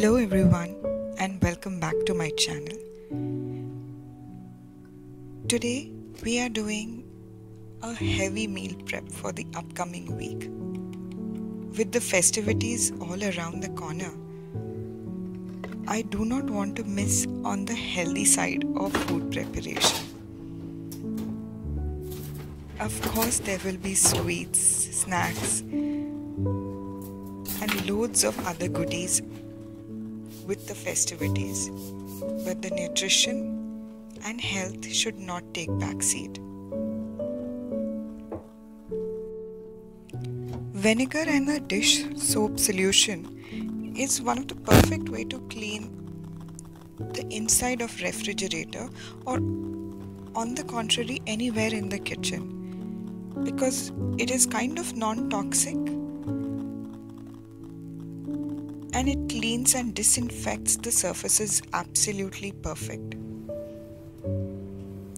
Hello, everyone, and welcome back to my channel. Today, we are doing a heavy meal prep for the upcoming week. With the festivities all around the corner, I do not want to miss on the healthy side of food preparation. Of course, there will be sweets, snacks, and loads of other goodies with the festivities, but the nutrition and health should not take backseat. Vinegar and a dish soap solution is one of the perfect way to clean the inside of refrigerator or on the contrary anywhere in the kitchen because it is kind of non-toxic and it cleans and disinfects the surfaces absolutely perfect.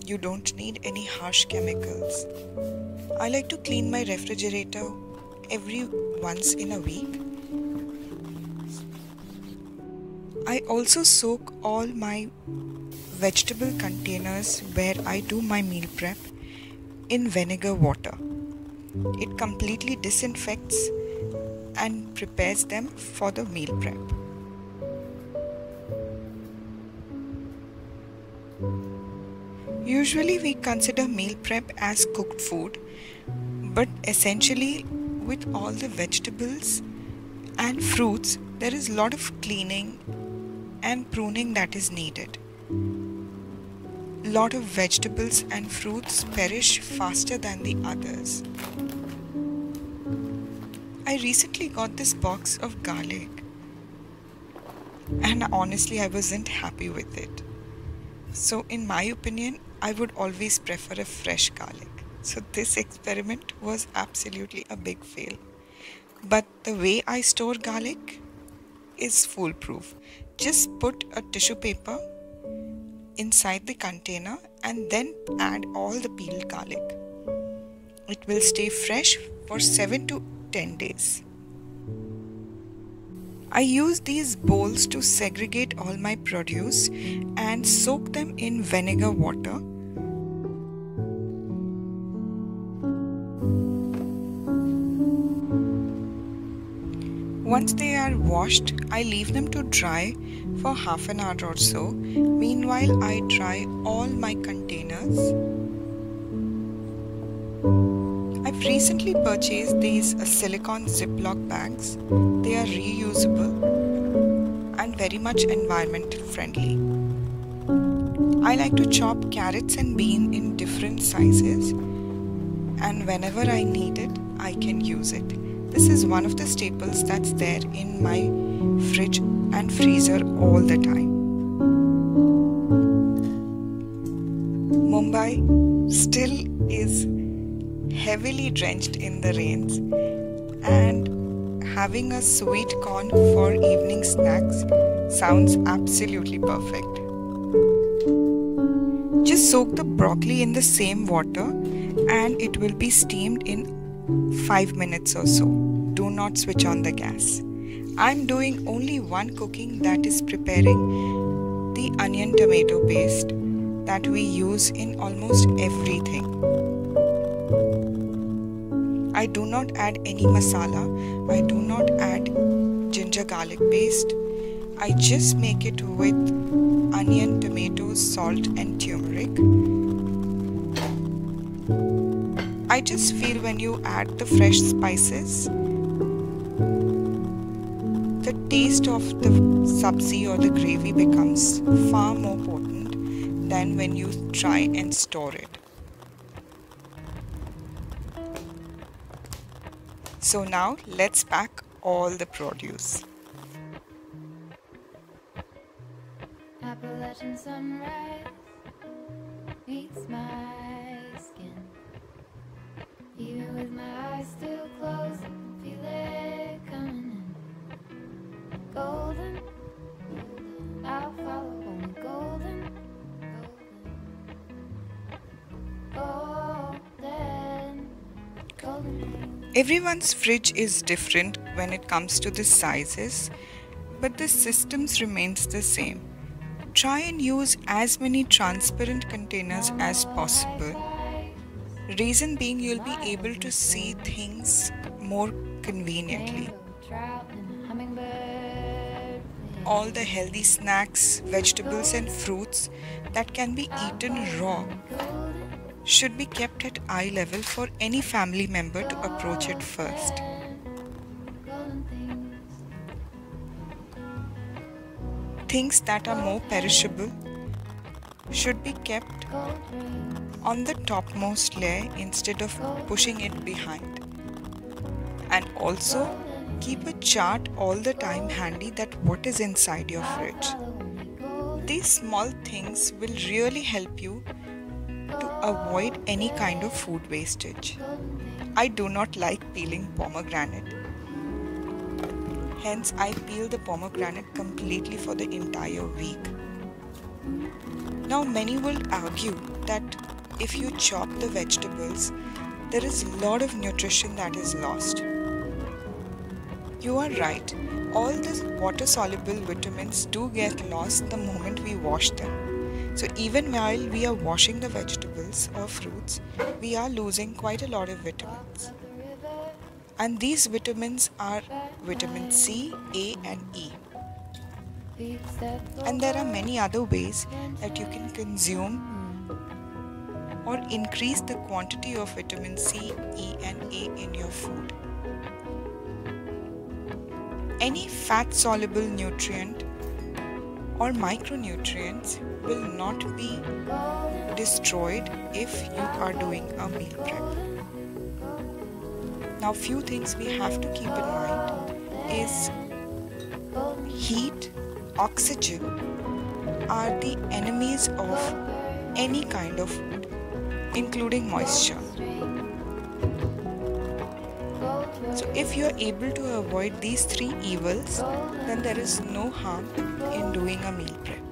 You don't need any harsh chemicals. I like to clean my refrigerator every once in a week. I also soak all my vegetable containers where I do my meal prep in vinegar water. It completely disinfects and prepares them for the meal prep. Usually, we consider meal prep as cooked food, but essentially, with all the vegetables and fruits, there is a lot of cleaning and pruning that is needed. A lot of vegetables and fruits perish faster than the others. I recently got this box of garlic, and honestly, I wasn't happy with it. So, in my opinion, I would always prefer a fresh garlic. So, this experiment was absolutely a big fail. But the way I store garlic is foolproof. Just put a tissue paper inside the container and then add all the peeled garlic. It will stay fresh for 7 to 10 days. I use these bowls to segregate all my produce and soak them in vinegar water. Once they are washed, I leave them to dry for half an hour or so. Meanwhile, I dry all my containers. Recently purchased these silicone Ziploc bags. They are reusable and very much environment friendly. I like to chop carrots and bean in different sizes and whenever I need it, I can use it. This is one of the staples that's there in my fridge and freezer all the time. Mumbai still is heavily drenched in the rains and having a sweet corn for evening snacks sounds absolutely perfect. Just soak the broccoli in the same water and it will be steamed in 5 minutes or so. Do not switch on the gas. I'm doing only one cooking that is preparing the onion tomato paste that we use in almost everything. I do not add any masala. I do not add ginger garlic paste. I just make it with onion, tomatoes, salt, and turmeric. I just feel when you add the fresh spices, the taste of the sabzi or the gravy becomes far more potent than when you try and store it. So now let's pack all the produce. Appalachian sunrise Everyone's fridge is different when it comes to the sizes but the systems remains the same. Try and use as many transparent containers as possible. Reason being you'll be able to see things more conveniently. All the healthy snacks, vegetables and fruits that can be eaten raw should be kept at eye level for any family member to approach it first. Things that are more perishable should be kept on the topmost layer instead of pushing it behind. And also keep a chart all the time handy that what is inside your fridge. These small things will really help you to avoid any kind of food wastage. I do not like peeling pomegranate. Hence, I peel the pomegranate completely for the entire week. Now, many will argue that if you chop the vegetables, there is a lot of nutrition that is lost. You are right, all the water soluble vitamins do get lost the moment we wash them. So even while we are washing the vegetables or fruits, we are losing quite a lot of vitamins. And these vitamins are vitamin C, A and E. And there are many other ways that you can consume or increase the quantity of vitamin C, E and A in your food. Any fat soluble nutrient or micronutrients will not be destroyed if you are doing a meal prep. Now, few things we have to keep in mind is heat, oxygen are the enemies of any kind of food, including moisture. So, if you are able to avoid these three evils, then there is no harm in doing a meal prep.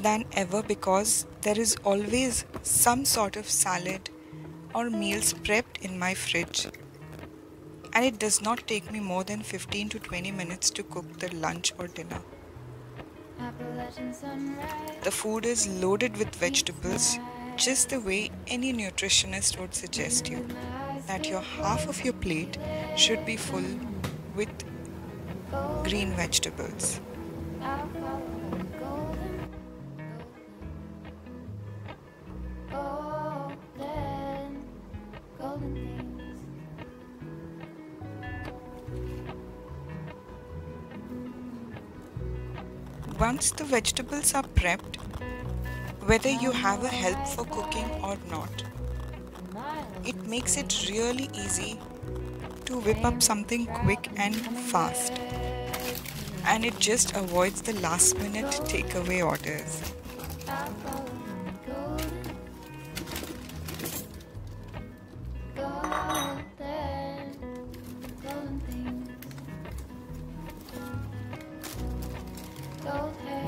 than ever because there is always some sort of salad or meals prepped in my fridge. And it does not take me more than 15 to 20 minutes to cook the lunch or dinner. The food is loaded with vegetables, just the way any nutritionist would suggest you that your half of your plate should be full with green vegetables. Once the vegetables are prepped, whether you have a help for cooking or not, it makes it really easy to whip up something quick and fast. And it just avoids the last minute takeaway orders. gold hair.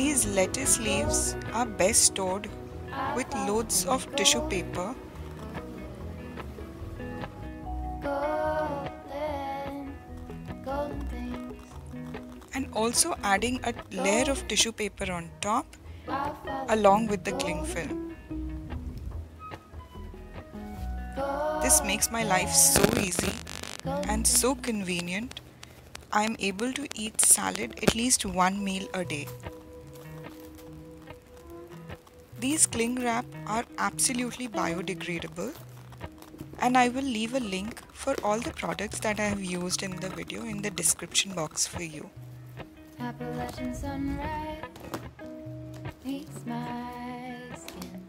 These lettuce leaves are best stored with loads of tissue paper and also adding a layer of tissue paper on top along with the cling film. This makes my life so easy and so convenient. I am able to eat salad at least one meal a day. These cling wrap are absolutely biodegradable and I will leave a link for all the products that I have used in the video in the description box for you. Appalachian sunrise meets my skin.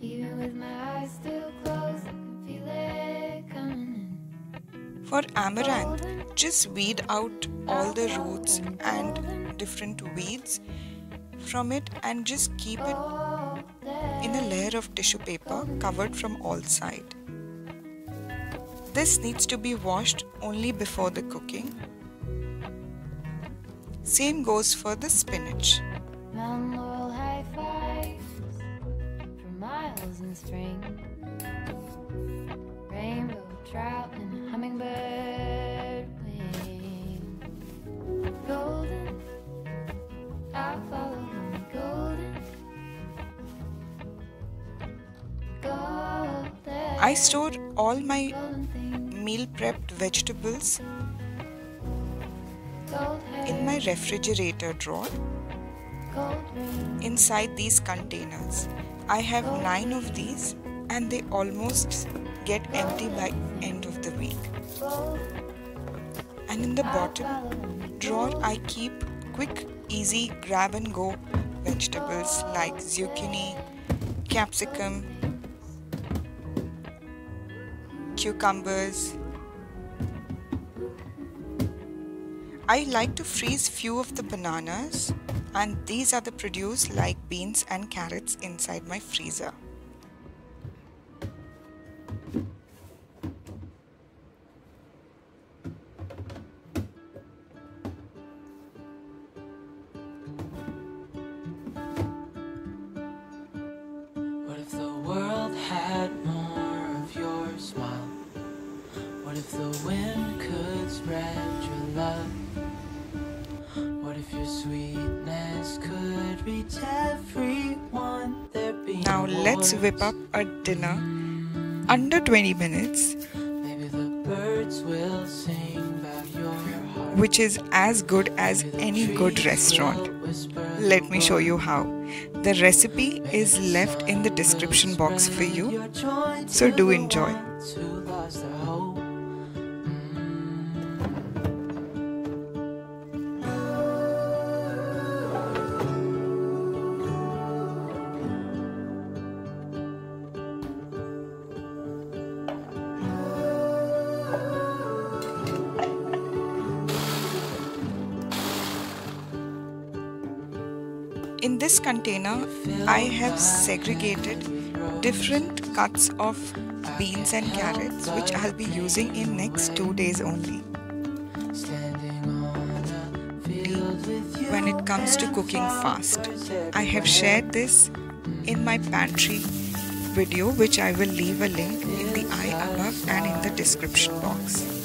Even with my eyes still closed, I can feel it coming in. For amaranth, just weed out all the roots and different weeds from it and just keep it in a layer of tissue paper covered from all sides. This needs to be washed only before the cooking. Same goes for the spinach. Rainbow store all my meal prepped vegetables in my refrigerator drawer inside these containers. I have 9 of these and they almost get empty by end of the week. And in the bottom drawer I keep quick easy grab and go vegetables like zucchini, capsicum, cucumbers. I like to freeze few of the bananas and these are the produce like beans and carrots inside my freezer. Whip up a dinner under 20 minutes, which is as good as any good restaurant. Let me show you how. The recipe is left in the description box for you, so do enjoy. In this container, I have segregated different cuts of beans and carrots which I'll be using in next two days only. When it comes to cooking fast, I have shared this in my pantry video which I will leave a link in the eye above and in the description box.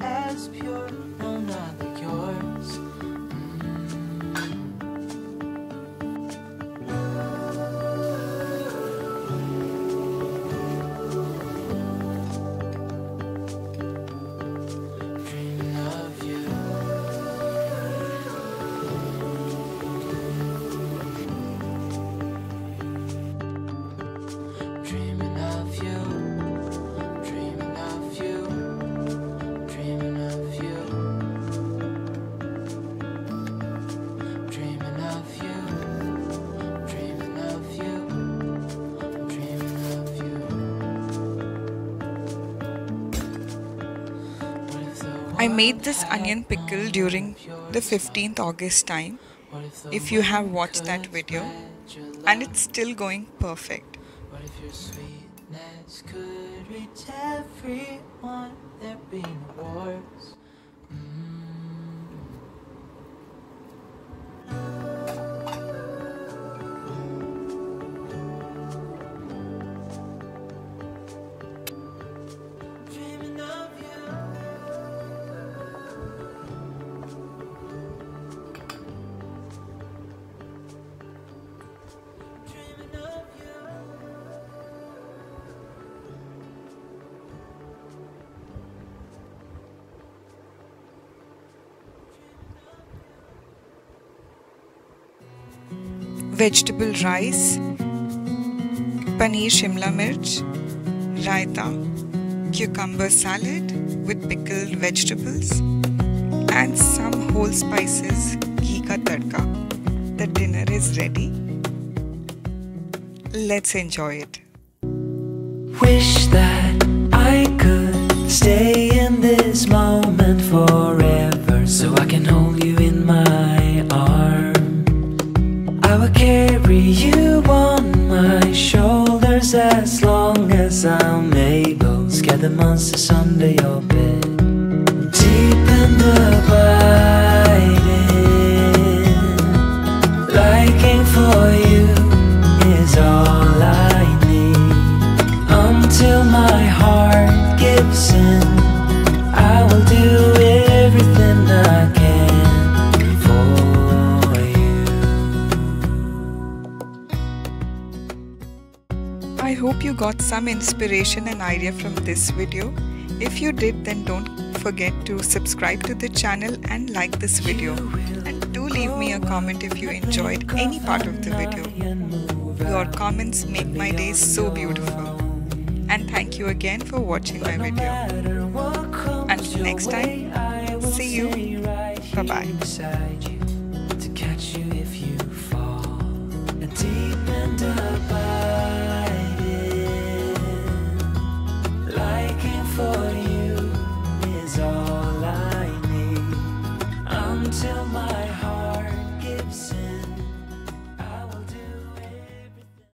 as pure. I made this onion pickle during the 15th August time. If you have watched that video and it's still going perfect. Vegetable rice, paneer shimla mirch, raita, cucumber salad with pickled vegetables, and some whole spices ghee ka tadka. The dinner is ready. Let's enjoy it. Wish that I could stay in this moment forever so I can hold carry you on my shoulders as long as I'm able. Scare the monsters under your got some inspiration and idea from this video. If you did, then don't forget to subscribe to the channel and like this video. And do leave me a comment if you enjoyed any part of the video. Your comments make my days so beautiful. And thank you again for watching my video. Until next time, see you. Bye-bye.